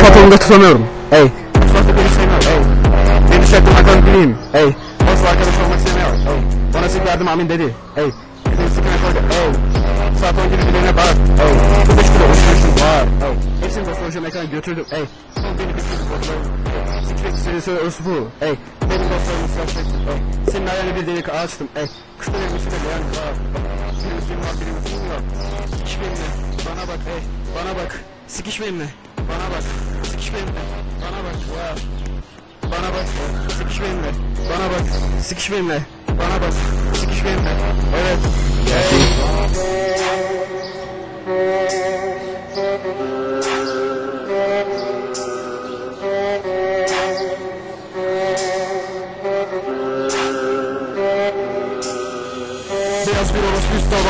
patronunu da tutamıyorum. Ey. Mustafa beni sevmiyor. Ey. Beni şartlı bakalım bileyim. Ey. Asla arkadaş olmak istemiyor. Ey. Bana sil verdim amin dedi. Ey. Beni sıkına koydu. Ey. Saat 10 gibi bileğine bak. Ey. 45 kilo uçmuşum var. Ey. Hepsini de sonucu mekana götürdüm. Ey. Son beni kodlarım. Sikret istediği söyle örüsü bu. Ey. Benim dostlarımı sıraştık. Ey. Senin ayağını bir delik açtım. Ey. Kuşların üstüne leğen var. Bir üstüm var bir üstüm yok. Sikiş benimle. Bana bak ey. Bana bak. Sikiş benimle. Bana bak. Sikiş benimle. Bana bak. Var. Bana bak. Sikiş benimle. Bana bak. Sikiş benimle. Bana bak. Sikiş benimle. Evet. Ey.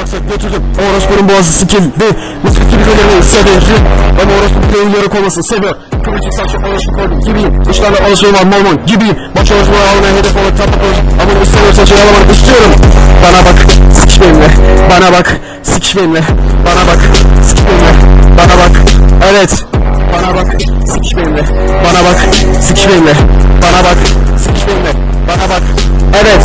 Baksak götürdüm orospunun boğazı sikildi. Müzik gibi göndermeyi severim Ama orospu bir yarık olmasın seviyor Kıvırcık saçlı orospu koydum gibiyim İşlerle alışığım var mormon gibiyim Baş orospuları almaya hedef olup tatlı koydum Ama istemiyorum saçı yalamanı istiyorum. Bana bak sikiş benimle. Bana bak sikiş benimle. Bana bak sikiş benimle. Bana bak evet. Bana bak sikiş benimle. Bana bak sikiş benimle. Bana bak sikiş benimle. Bana bak evet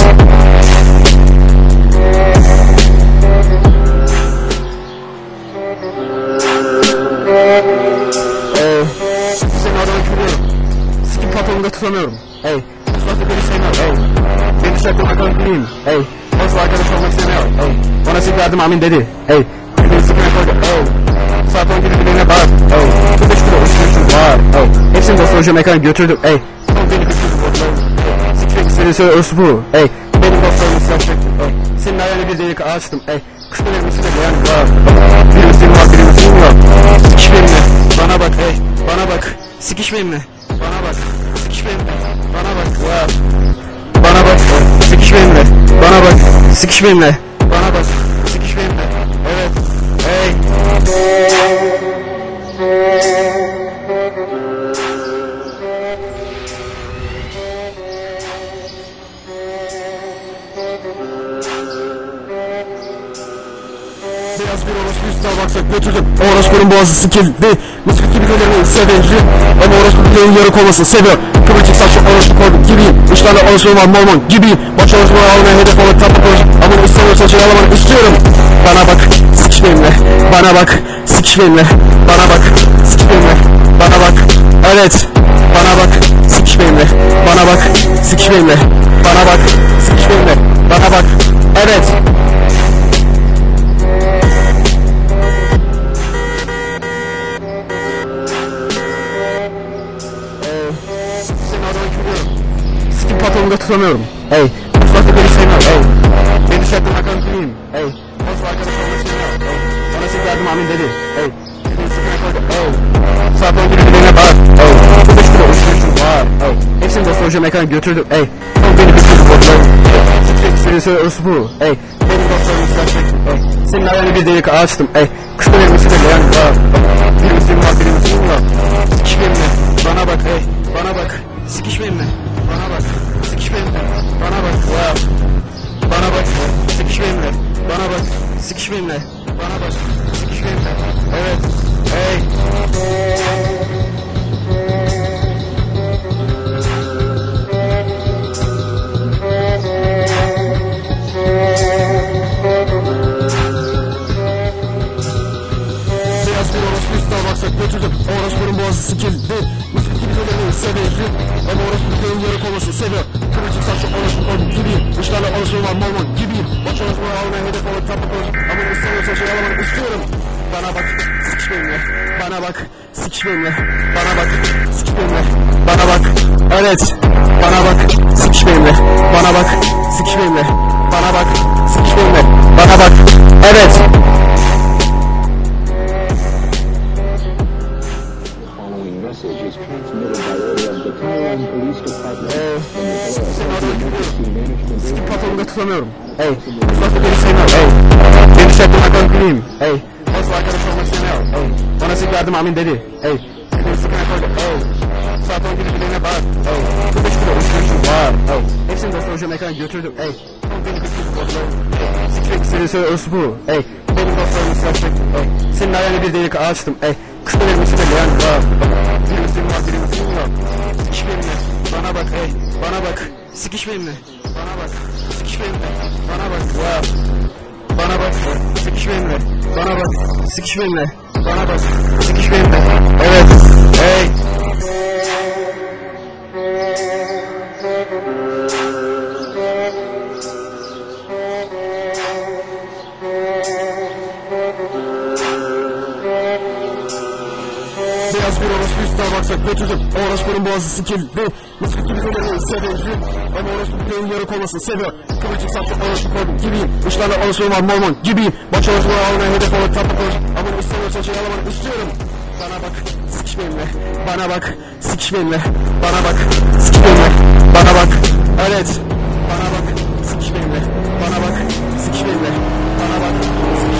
patronunu da tutamıyorum. Ey, Mustafa beni sevmiyor. Ey, beni şartlı bakalım bileyim. Ey, asla arkadaş olmak istemiyor. Ey, bana sil verdim amin dedi. Ey, beni sıkına koydu. Ey, saat 10 gibi bileğine bak. Ey, 45 kilo uçmuşum var. Ey, hepsini de sonucu mekana götürdüm. Ey, son beni kodlarım. Sikmek istediği söyle örüsü bu. Ey, benim dostlarımı sıraştık. Ey, senin ayağını bir delik açtım. Ey, kuşların üstüne leğen var. Bir üstüm var, bir üstüm yok. Sikiş benimle. Bana bak ey. Bana bak. Sikiş benimle. Bak. Sikiş benimle. Beyaz bir orospu üstüne baksak götürdüm orospunun boğazı sikildi. Müzik gibi göndermeyi severim Ama orospu bileğin yarık olmasın seviyor. Kıvırcık saçlı orospu koydum gibiyim İşlerle alışığım var mormon gibiyim Baş orospuları almaya hedef olup tatlı koydum Ama istemiyorum saçını alamanı istiyorum. Bana bak sikiş benimle. Bana bak sikiş benimle. Bana bak sikiş benimle. Bana bak. Evet Bana bak sikiş benimle. Bana bak sikiş benimle. Bana bak sikiş benimle. Bana bak. Evet Sikim patronunu da tutamıyorum. Ey, Mustafa beni sevmiyor. Ey, beni şartlı bakalım bileyim. Ey, arkadaş olmak istemiyor. Ey, bana sil verdim amin dedi. Ey, beni saat 10 gibi bileğine bak. Ey, 45 kilo uçmuşum var. Ey, hepsini de sonucu mekana götürdüm. Ey, son beni bitirdi kodlarım. Sikret istediği söyle örüsü bu. Ey, benim dostlarımı sıraştık. Ey, senin ayağını bir delik açtım. Ey, kuşların üstüne leğen var. Bir üstüm var, bir üstüm yok. Sikiş benimle. Bana bak ey. Bana bak. Sikiş benimle. Bana bak. Benimle. Bana bak. Wow. Bana bak. Benimle. Bana bak. Benimle. Bana bak. Benimle. Evet. Hey. Bir orospu üstüne baksak götürdüm orospunun boğazı sikildi Severim Ama benim yarık olmasın seviyor. Kıvırcık saçlı orospu koydum gibiyim alışığım var mormon gibiyim Baş orospuları almaya hedef olup tatlı koydum Ama istemiyorum saçı yalamanı istiyorum. Bana bak sikiş benimle Bana bak sikiş benimle Bana bak sikiş benimle Bana bak. Evet. Bana bak sikiş benimle Bana bak sikiş benimle Bana bak sikiş benimle Bana bak. Evet tutamıyorum. Ey, Mustafa beni sevmiyor. Ey, beni şartlı bakalım bileyim. Ey, asla arkadaş olmak istemiyor. Ey, bana sil verdim amin dedi. Ey, beni sıkına koydu. Ey, saat 10 gibi bileğine bak. Ey, 45 kilo uçmuşum var. Ey, hepsini de sonucu mekana götürdüm. Ey, beni bitirdi kodlarım. Sikmek söyle örüsü bu. Ey, benim dostlarımı sıraştık. Ey, senin ayağını bir delik açtım. Ey, Kısa benim için de leğen var. Birimizin var birimizin yok. Sikiş benimle. Bana bak ey. Bana bak. Sikiş benimle. Bana bak. Sikiş benimle. Bana bak. Wow. Bana bak. Sikiş benimle. Bana bak. Sikiş benimle. Bana bak. Sikiş benimle. Evet. Hey. Beyaz bir orospu Starbucks'a götürdüm. O orospunun boğazı sikildi. Müzik gibi denemeyi seviyorum Ama orası bir köyün yarık olmasın seviyorum Kıvırcık sapçı orası koydum gibiyim Uçlarla orası olmam mormon gibiyim Başarısına almaya hedef olan tatlı koydum Ama istemiyorsan şey alamadım. İstiyorum. Bana bak sikiş benimle Bana bak sikiş benimle Bana bak sikiş benimle Bana bak. Evet. Bana bak sikiş benimle Bana bak sikiş benimle Bana bak sikiş benimle